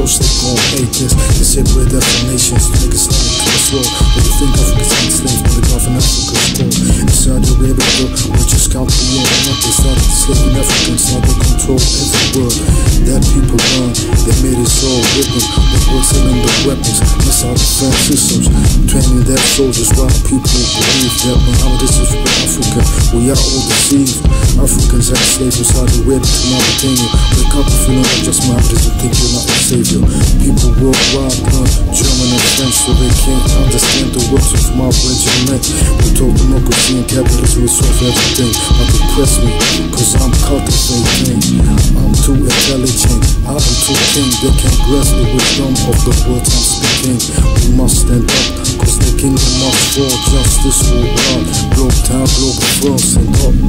of course they gon' hate this. They separate definitions, niggas not in control. But you think Africa's enslaved, but the government Africa's poor. Inside Arabia, which is country war, they started enslaving Africans, now they control every world. That people learn, they made us all them. They were selling the weapons, missile defense systems, training their soldiers while people believe that Muhammad is for Africa. We are all deceived. Africans are slaves inside the web to Mauritania. Wake up if you know not just Muhammad is think you're not a savior. People worldwide learn German and French so they can't understand the words of my regiment. We told democracy and capitalism will solve everything. But depress me, cause I'm caught cultivating. I'm too intelligent, I am too king. They can't grasp the wisdom of the words I'm speaking. We must stand up, cause the kingdom must fall. Justice will run. Globe town, global stand up.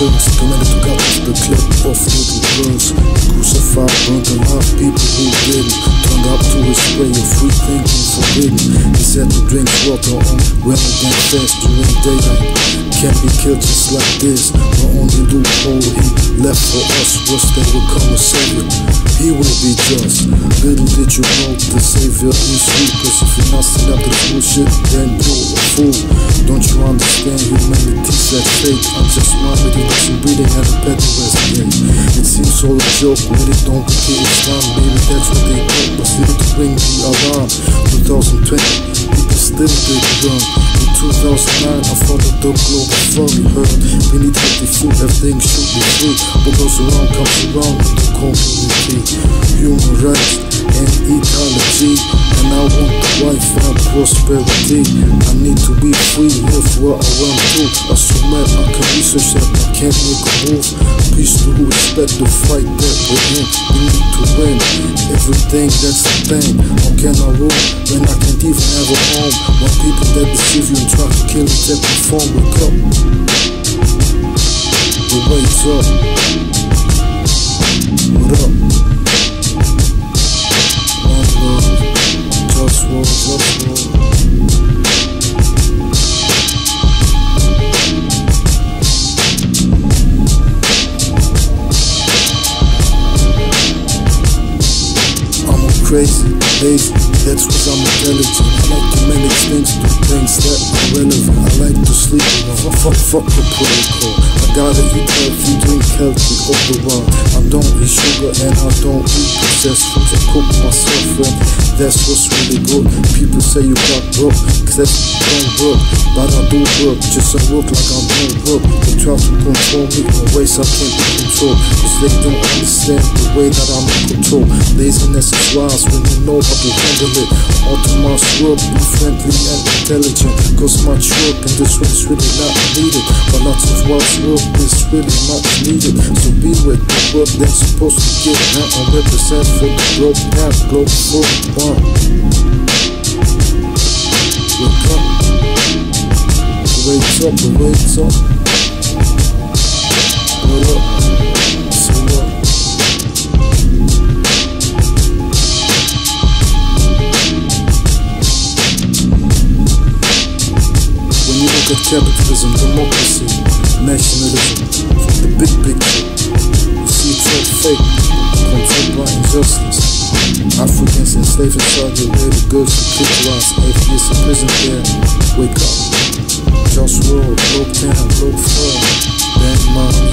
Extremes Committed to cut off the clip of little girls Crucified, burned alive, people who didn't Turned up to his way of free thinking forbidden He said to drink water on women and fast during daylight Can't be killed just like this. The only loophole he left for us was that would come a savior He will be just. Little did you know the savior is you Cause if you're not stand up to bullshit then you're a fool. Don't you understand humanity's at fate? I'm just Muhammad and I'm breathing at a better gate It seems all a joke when it don't get Islam Maybe that's what they thought but still to bring the alarm 2020 did run. In 2009 I followed the global furry herd We need healthy food, everything should be free. What goes around comes around in the community. Human rights and ecology. And I want the wife and prosperity. I need to be free, live where I want to Assume I can research that I can't make a move. Peace to respect the fight that we're in. We need to win everything that's the thing. How can I rule when I can't even have a home When people that deceive you and try to kill you take the phone Wake up The wait's up What up? One love Just war, just all crazy, lazy, that's cause I'm intelligent. I like to things, do things that are relevant. I like to sleep around, fuck, fuck the protocol. I gotta eat healthy, drink healthy all the while. I don't eat sugar and I don't eat processed foods. I cook myself and that's what's really good. People say you got broke, except you don't work. But I do work, just I work like I don't work. They try to control me in ways I can't control. Cause they don't understand the way that I'm in control. Laziness is wise when know how to handle it. All to my work, be friendly and intelligent. Cause much work in this is really not needed. But lots of wise work is really not needed. So be with the work that's supposed to get now. I represent for the globe now, globe for one. Wake up. Wake up, wake up. What up? Nationalism, from the big picture, you see all fake, controlled by injustice. Africans enslaved in Saudi Arabia, girls who kick lives, atheists in prison there. Wake up. Just roll, globe town, globe fur, bang money,